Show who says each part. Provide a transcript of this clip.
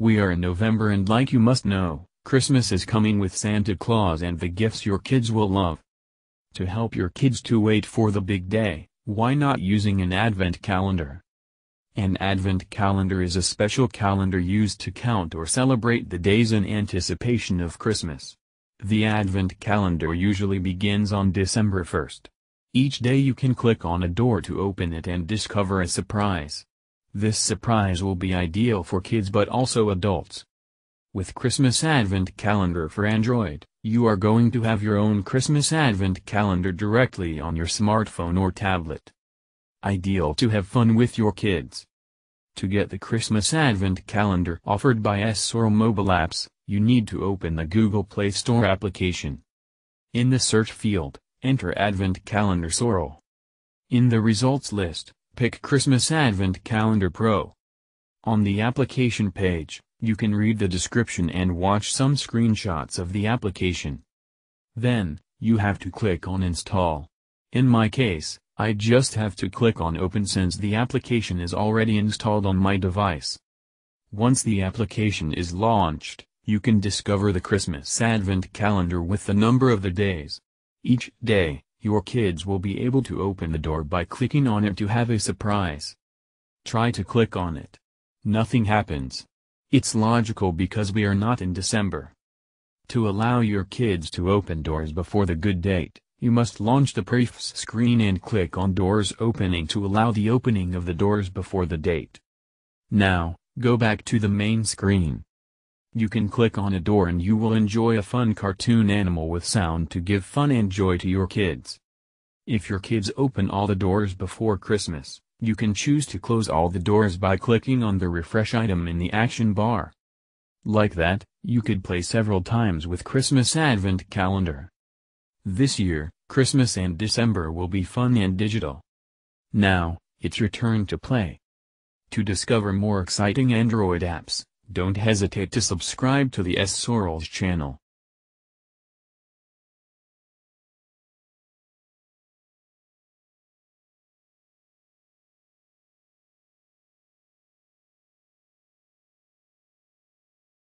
Speaker 1: We are in November and like you must know, Christmas is coming with Santa Claus and the gifts your kids will love. To help your kids to wait for the big day, why not using an advent calendar? An advent calendar is a special calendar used to count or celebrate the days in anticipation of Christmas. The advent calendar usually begins on December 1st. Each day you can click on a door to open it and discover a surprise. This surprise will be ideal for kids but also adults. With Christmas Advent Calendar for Android, you are going to have your own Christmas Advent Calendar directly on your smartphone or tablet. Ideal to have fun with your kids. To get the Christmas Advent Calendar offered by S-Saurel mobile apps, you need to open the Google Play Store application. In the search field, enter Advent Calendar Saurel. In the results list, pick Christmas Advent Calendar Pro. On the application page, you can read the description and watch some screenshots of the application. Then, you have to click on Install. In my case, I just have to click on Open since the application is already installed on my device. Once the application is launched, you can discover the Christmas Advent calendar with the number of the days. Each day, your kids will be able to open the door by clicking on it to have a surprise. Try to click on it. Nothing happens. It's logical because we are not in December. To allow your kids to open doors before the good date, you must launch the prefs screen and click on doors opening to allow the opening of the doors before the date. Now, go back to the main screen. You can click on a door and you will enjoy a fun cartoon animal with sound to give fun and joy to your kids. If your kids open all the doors before Christmas, you can choose to close all the doors by clicking on the refresh item in the action bar. Like that, you could play several times with Christmas Advent Calendar. This year, Christmas and December will be fun and digital. Now, it's your turn to play. To discover more exciting Android apps, don't hesitate to subscribe to the S-Saurel's channel.